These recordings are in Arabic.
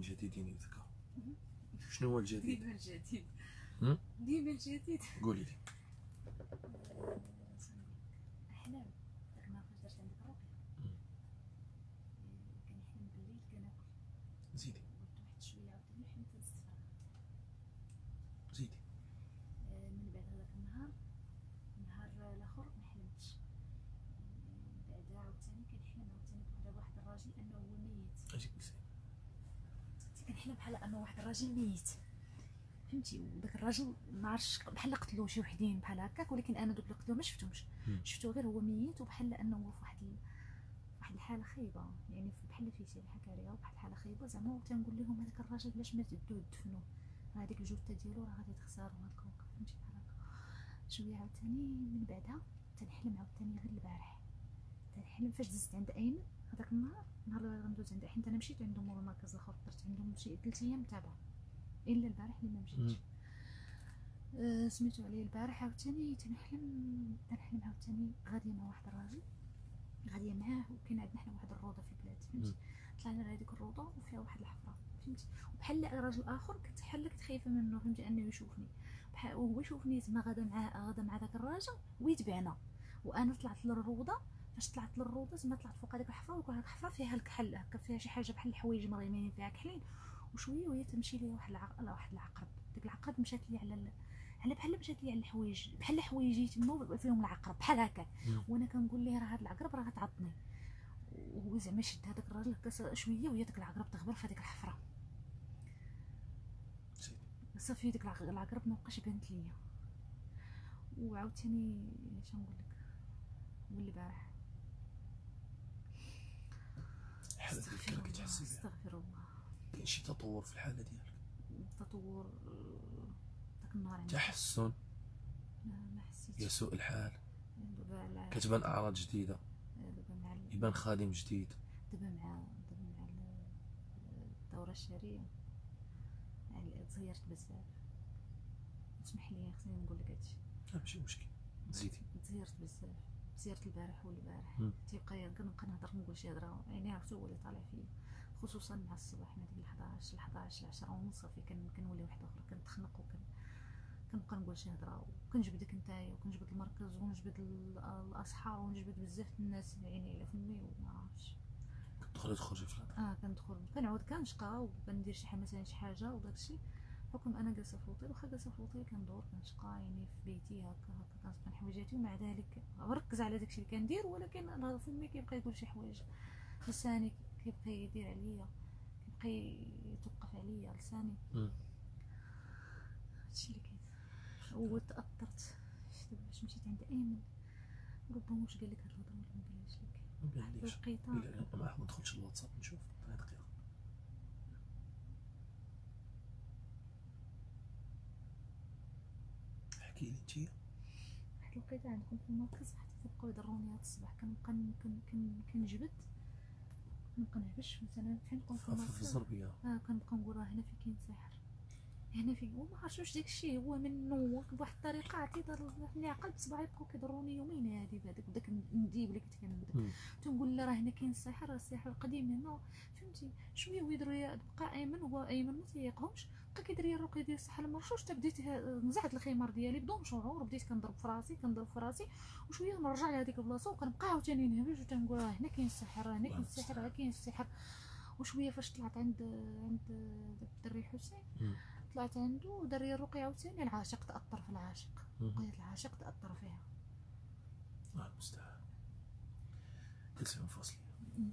من جديد يذكر شنو هو الجديد ديما الجديد؟ ديما الجديد قولي لي احلام داك النهار فاش درت عندك الرقيه مم. كنحلم بالليل كناكل زيدي قلت واحد شوية عاوتاني حلمت نستفرغ زيدي آه، من بعد هذاك النهار النهار الآخر ما حلمتش من بعد عاوتاني كنحلم عاوتاني بواحد واحد الراجل انه هو ميت أجي قلتي كنحلم بحال الراجل ميت فهمتي؟ وداك الراجل ما عرفتش بحال قتلو شي وحدين بحال هكاك ولكن أنا دوك اللي قتلو ما شفتهمش. شفتو غير هو ميت وبحال أنه هو في واحد ال... واحد الحالة خايبة. يعني بحال في شي حكايه وبحال الحالة خايبة. زعما وتنقول لهم هذاك الراجل علاش مات دو دفنوه راه هذيك الجثة ديالو راه غادي تخسر الكوكب. فهمتي؟ بحال هكا. شوية عاوتاني؟ من بعدها تنحلم عاوتاني غير البارح. تنحلم فاش دزت عند ايمن هذاك النهار. النهار اللي غندوز عند حيت أنا مشيت عندهم هو المركز الأخر درت عندهم شي ثلاث أيام تابعة. إلا البارح اللي ما مشيتش. آه، سميتو عليه البارح عاوتاني تنحلم تنحلم عاوتاني. غاديه مع واحد الراجل غاديه معاه وكاين عندنا حنا واحد الروضة في البلاد فهمتي؟ طلعنا لهاديك الروضة وفيها واحد الحفرة فهمتي؟ وبحال راجل آخر كنت بحال كنت خايفه منه فهمتي؟ أنه يشوفني. بحال وهو يشوفني زعما غادا معاه غادا مع داك الراجل ويتبعنا. وأنا طلعت للروضة فاش طلعت للروضة زعما طلعت فوق هذيك الحفرة وهذيك الحفرة فيها الكحل هكا فيها شي حاجة بحال الحوايج مريمين فيها كحلين. وشوية وهي تمشي لي واحد العق... واحد العقرب. ديك العقرب مشات لي على ال... على بحال مشات لي على الحوايج بحال حوايجي تما فيهم العقرب بحال هكا. وأنا كنقول ليه راه هاد العقرب راه غتعضني. وهو زعما شد هذاك الراجل هكا شوية وهي ديك العقرب تغبر في هذيك الحفرة. صافي ديك العق- العقرب ما بقاش بانت ليا. وعاوتاني اش نقول لك؟ الحالة ديالك أستغفر الله أستغفر الله. شي تطور في الحالة ديالك؟ تطور آه، داك النهار تحسن؟ ما حسيتش. يسوء الحال. دابا على كتبان أعراض جديدة. دابا مع ال- يبان خادم جديد. دابا مع دابا مع ال- الدورة الشهرية. يعني تغيرت بزاف. اسمح لي خصني نقول لك هادشي. ماشي مشكل. زيدي. تغيرت بزاف. زيرت البارح والبارح. تيبقى كنبقى نهضر نقول شي هضرة. يعني عرفتو هو اللي طالع فيا. خصوصا مع الصباح من ديك 11 ل 11 ل 10 ونص صافي كن كنولي واحدة أخرى كنتخنق وكن كنبقى نقول شي هضره وكنجبدك نتايا وكنجبد المركز ونجبد ال- الاصحاب ونجبد بزاف الناس عيني على فمي وما عرفتش. كتدخلي تخرجي في آه كندخل. كنعود كنشقى وكندير شي حاجة مثلا شي حاجة وداكشي. حكم أنا جالسة في الوطيل واخا جالسة في الوطيل كندور كنشقى يعني في بيتي هكا هكا كنصبح حوايجاتي ومع ذلك مركز على داكشي اللي كندير ولكن أنا فمي كيبقى يقول شي حوايج. لساني كيبقى يدير عليا كيبقى يتوقف عليا لساني. هادشي اللي كاين. وتاثرت دابا باش مشيت عند ايمن ربما واش قال لك هاد الهضرة؟ ولا ما قالهاش لك. ما قاليش إلا ما ندخلش الواتساب نشوف. دقيقه احكي لي أنتي. واحد الوقيتة عندكم في المركز حتى تبقاو يضروني هاد الصباح. كنبقى كنجبد. كنبقى نهبش مثلا فهمتكم في في المركز الزربيه آه كنبقى نقول راه هنا في كاين سحر هنا في وما عرفتش واش داك الشيء. هو منه بواحد الطريقة عرفتي ضر ملي عقلت بصباعي بقاو كيضروني يومين. هادي بهذاك بداك النديب اللي كنت كنبدأ. تنقول لا راه هنا كاين السحر راه السحر القديم هنا. فهمتي؟ شوية هو يديروا ليا بقى أيمن. هو أيمن ما تيقهمش. بقى كيدير الرقيه ديال السحر المرشوش حتى بديت ه- نزعت الخمار ديالي بدون شعور بديت كنضرب في راسي كنضرب في راسي وشوية نرجع لهذيك البلاصة وكنبقى عاوتاني نهبش وتنقول راه هنا كاين السحر راه هنا كاين السحر راه كاين السحر وشوية فاش طلعت عند عند الدري حسين. طلعت عنده ودار لي الرقيه عاوتاني العاشق تأثر في العاشق. رقية العاشق تأثر فيها الله المستعان جلسي منفصلي مم.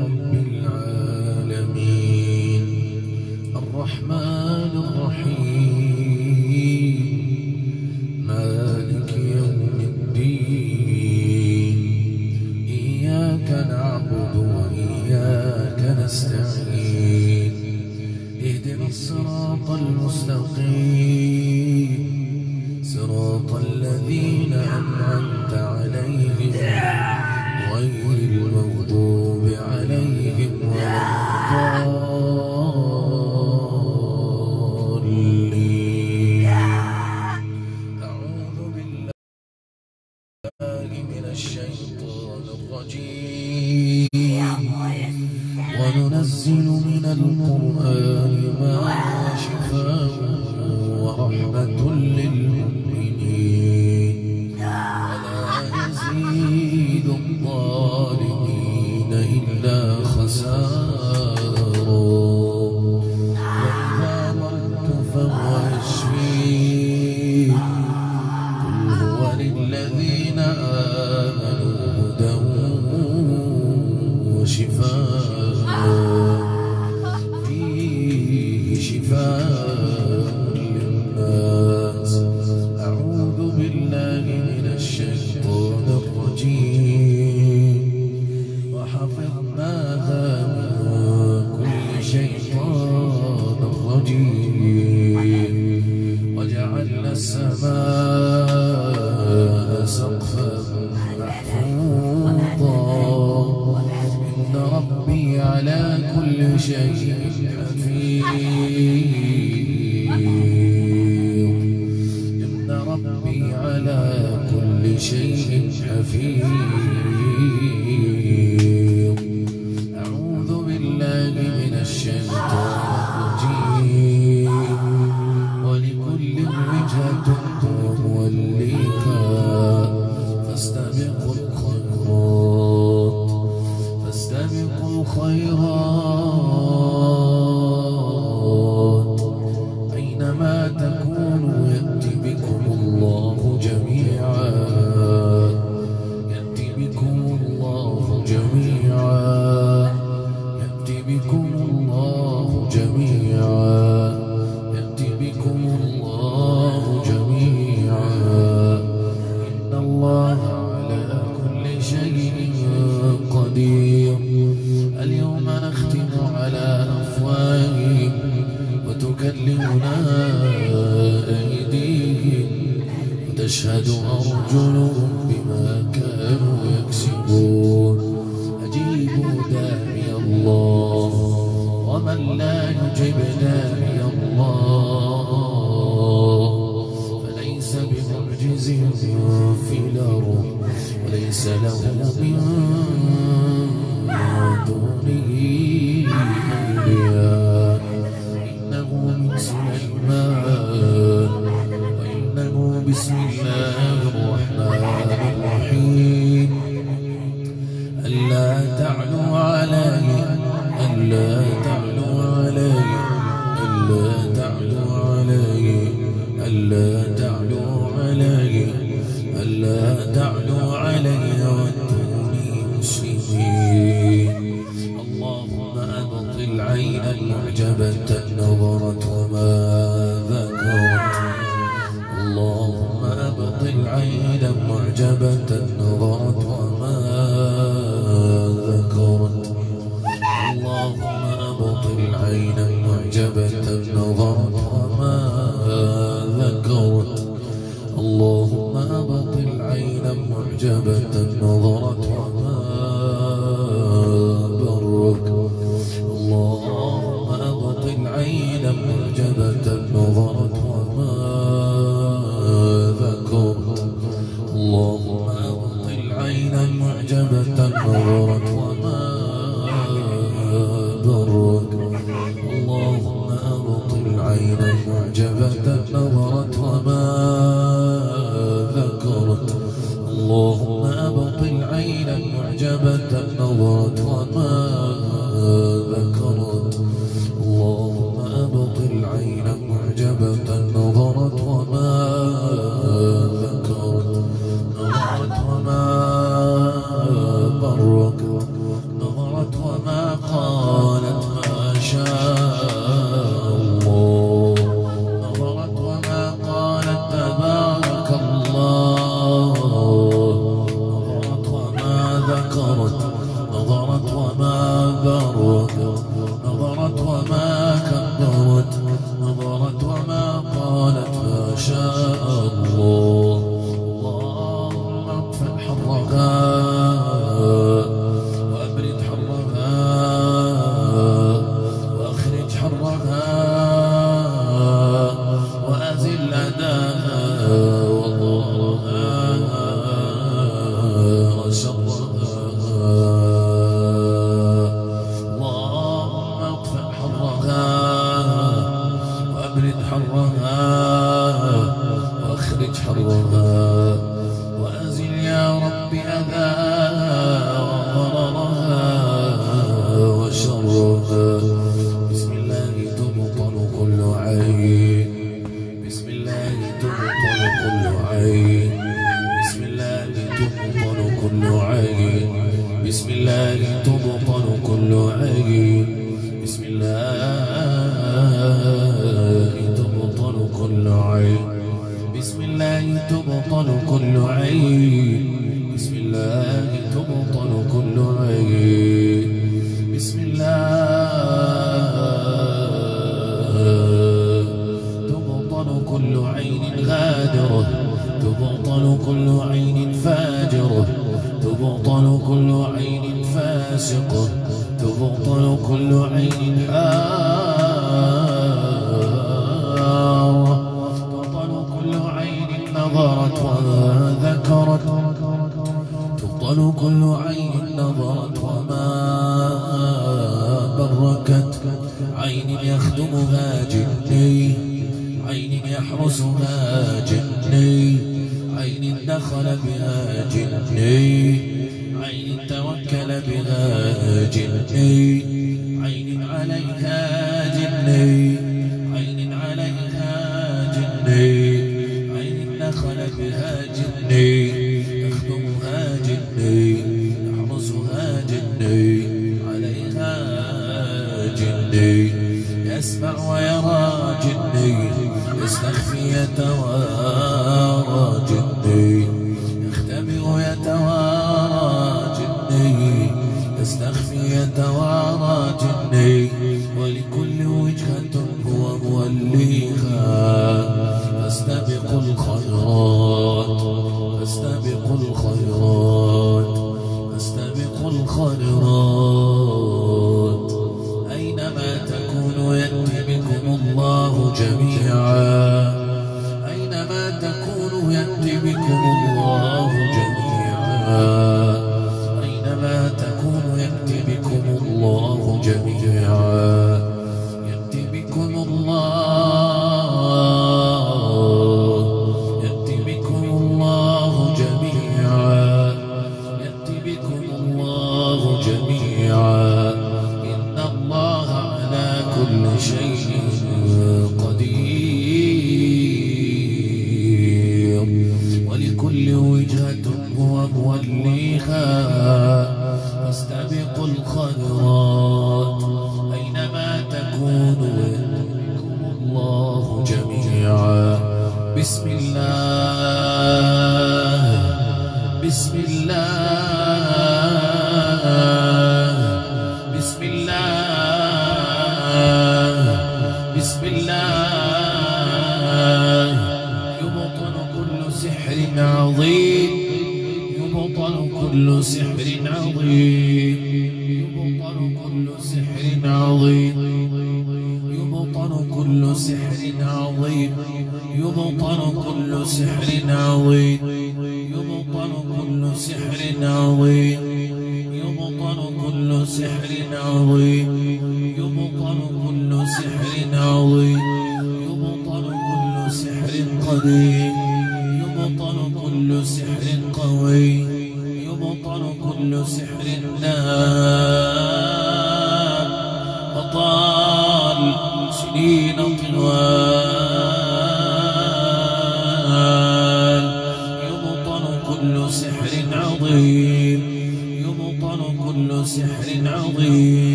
هاجره تبطل كل عين فاجره تبطل كل عين فاسقه تبطل كل عين حاره تبطل كل عين نظرت وما ذكرت تبطل كل عين نظرت وما بركت عين يخدمها جنه يحرسها جني. عين دخل بها جني. عين توكل بها جني. عين عليها بسم الله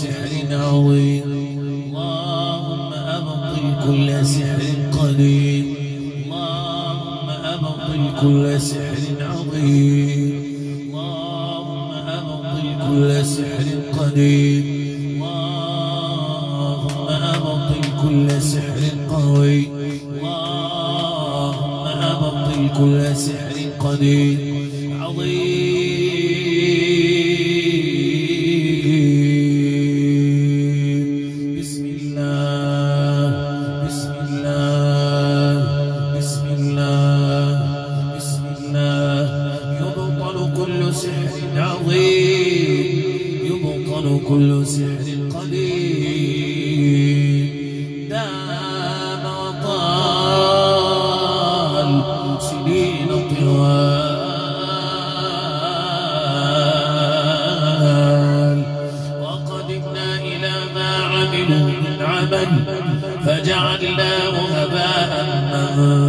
سحر عظيم. اللهم أبطل كل سحر قديم. اللهم أبطل كل سحر عظيم. اللهم أبطل كل سحر قديم. فجعلناه هباء منثورا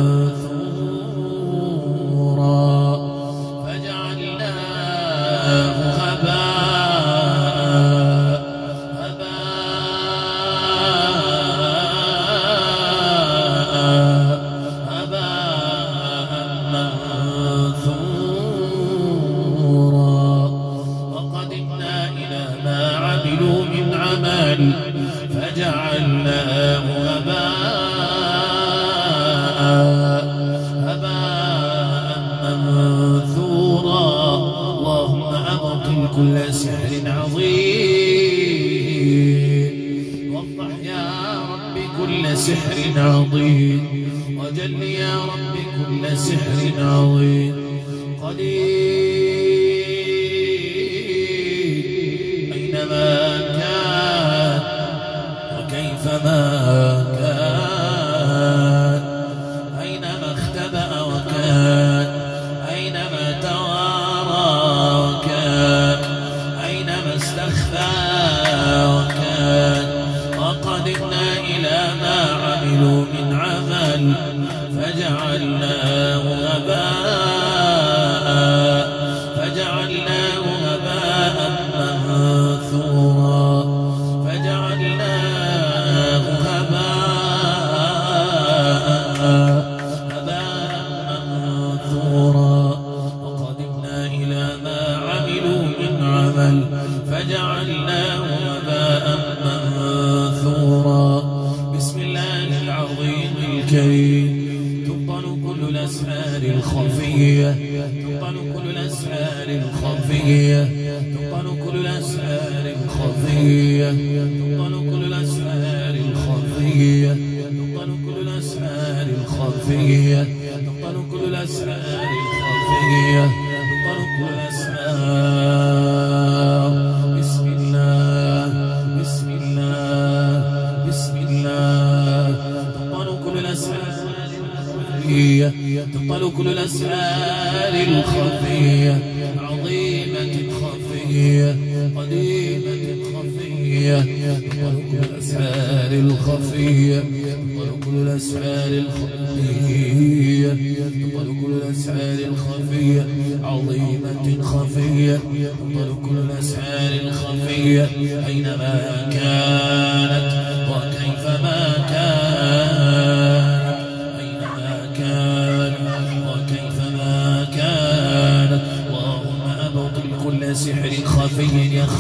الخفية تبطل كل الأسرار الخفية. عظيمة خفية قديمة خفية. تبطل كل الأسرار الخفية تبطل كل الأسرار الخفية. تبطل كل الأسرار الخفية عظيمة خفية. تبطل كل الأسرار الخفية. أينما كانت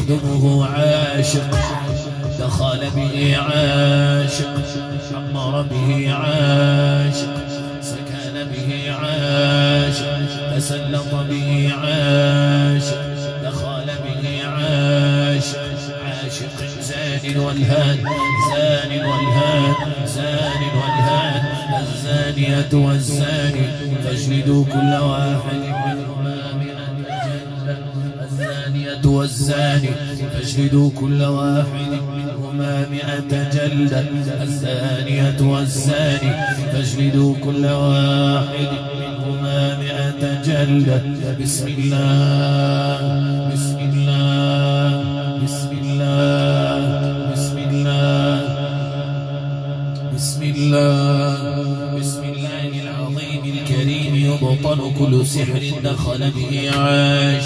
يخدمه عاشق دخل به عاشق عمر به عاشق سكن به عاشق تسلط به عاشق دخل به عاشق عاشق زان والهان زان والهان زان والهان الزانية والزاني. فاجلدوا كل واحد الزانية والزاني فاجلدوا كل واحد منهما مئة جلدة. الزانية والزاني فاجلدوا كل واحد منهما مئة جلدة. بسم الله بسم الله بسم الله بسم الله بسم الله. بسم الله العظيم الكريم يبطل كل سحر دخل به عاش.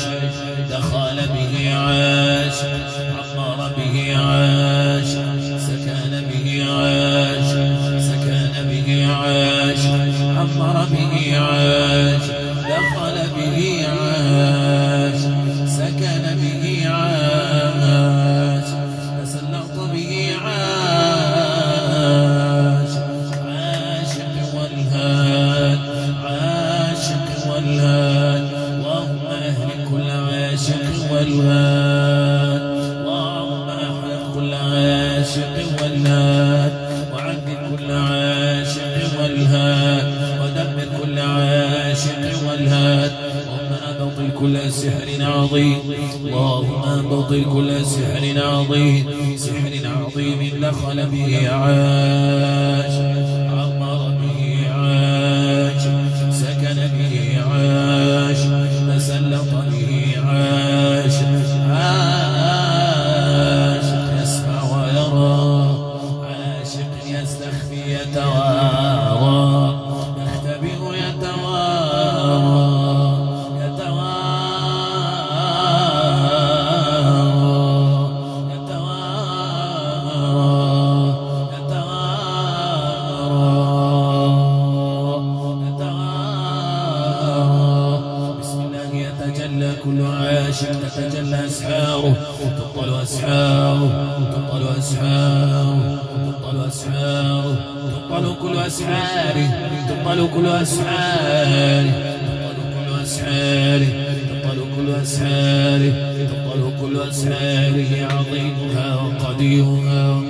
Jesus. والهات ودمر كل عاشق والهات اللهم أبطل كل سحر عظيم. اللهم أبطل كل سحر عظيم. سحر عظيم دخل به عاش. أفضل كل أسمائه عظيمها قديرها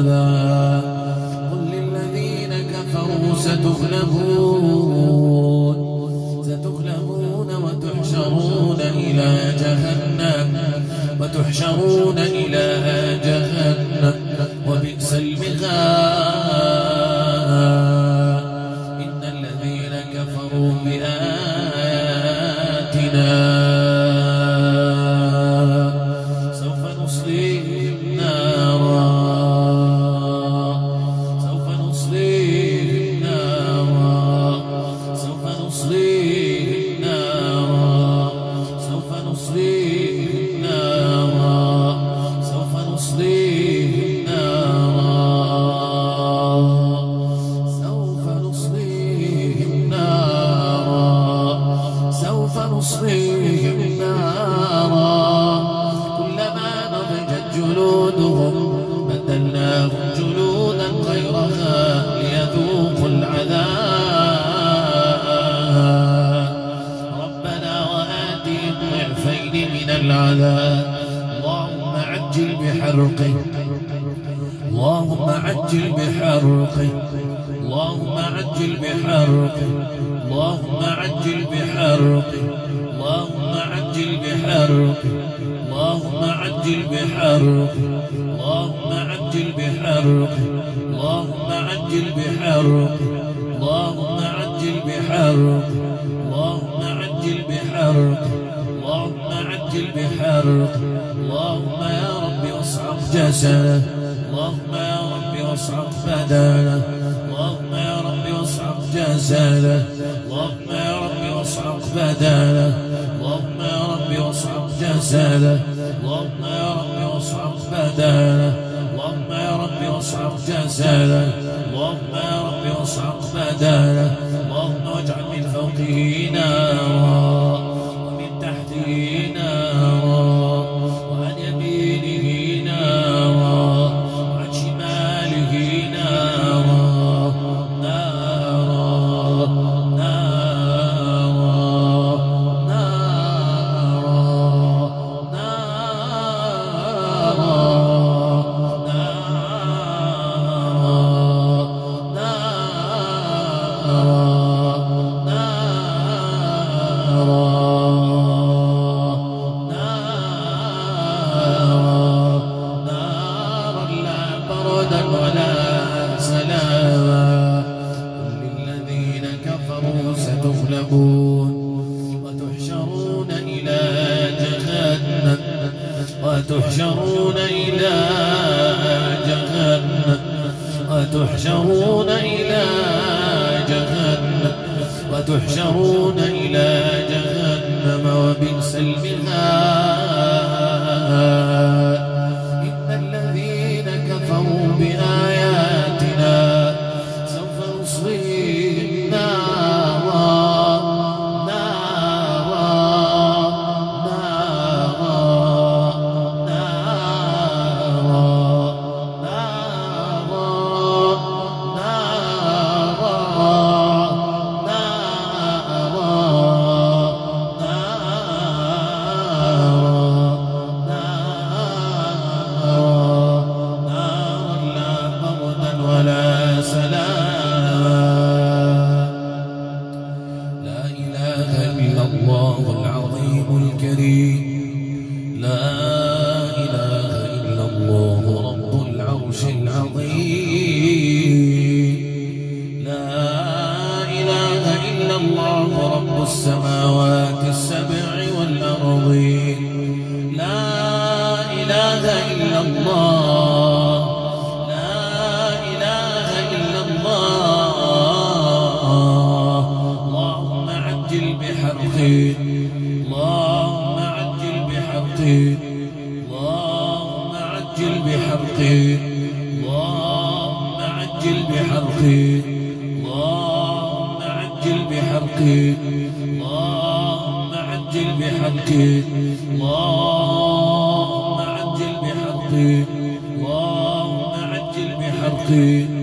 هذا قل للذين كفروا ستغلبون. ستغلبون وتحشرون إلى جهنم. وتحشرون إلى بحرقي اللهم عجل بحرقي اللهم عجل بحرقي اللهم عجل بحرقي اللهم عجل بحرقي اللهم عجل بحرقي sweet. بحرقي. اللهم عجل بحرقي. اللهم عجل بحرقي. اللهم عجل بحرقي. اللهم عجل بحرقي. اللهم عجل بحرقي.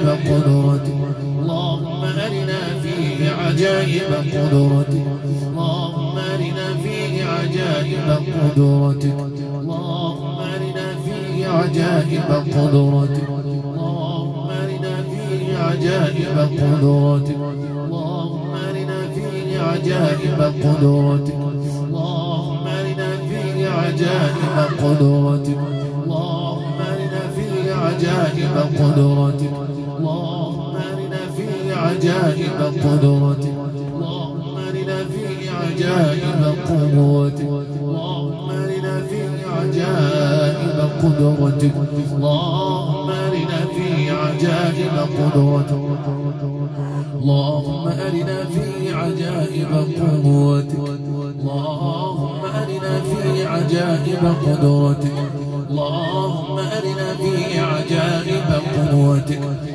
عجائب قدرتك اللهم أرنا فيه عجائب قدرتك اللهم أرنا فيه عجائب قدرتك اللهم أرنا فيه عجائب قدرتك اللهم أرنا فيه عجائب قدرتك اللهم أرنا فيه عجائب قدرتك اللهم أرنا فيه عجائب قدرتك اللهم أرنا فيه عجائب قدرتك عجائب قدرتك اللهم أرنا فيه عجائب قوتك اللهم أرنا فيه عجائب قدرتك اللهم أرنا فيه عجائب قدرتك اللهم أرنا فيه عجائب قوتك اللهم أرنا فيه عجائب قدرتك اللهم أرنا فيه عجائب قوتك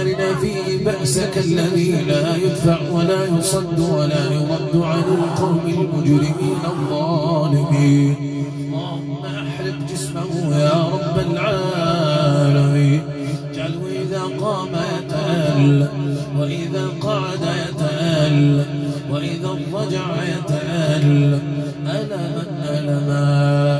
أرنا فيه بأسك الذي لا يدفع ولا يصد ولا يرد عن القوم المجرمين الظالمين. اللهم أحرق جسمه يا رب العالمين. اجعله إذا قام يتألم وإذا قعد يتألم وإذا اضطجع يتألم ألما ألما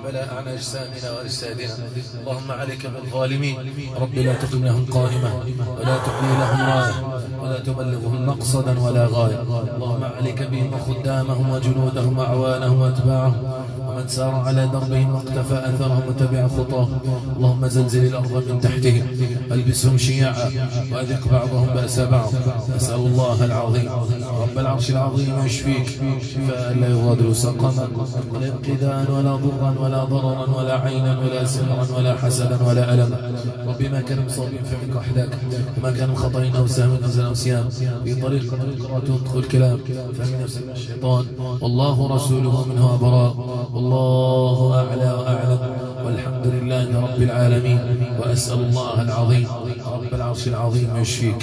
البلاء عن أجسامنا وأجسادنا. اللهم عليك بالظالمين. رب لا تقم لهم قائمة ولا تعلي لهم راية ولا تبلغهم مقصدا ولا غاية. اللهم عليك بهم وخدامهم وجنودهم وأعوانهم وأتباعهم. ومن سار على دربهم واقتفى أثرهم وتبع خطاهم. اللهم زلزل الأرض من تحتهم. ألبسهم شيعا وأذق بعضهم بأس بعض. أسأل الله العظيم. رب العرش العظيم يشفيك شفاء لا يغادر سقما ولا انقذان ولا ضرا ولا ضررا ولا عينا ولا سحرا ولا حسدا ولا ألما. رب ما كان مصاب فمنك وحدك وما كان خطأ أو سهم أو أو صيام في طريق قرأت تدخل الكلام. فمن نفس الشيطان والله رسوله منه أبراء والله أعلى وأعلم. والحمد لله رب العالمين وأسأل الله العظيم رب العرش العظيم يشفيك.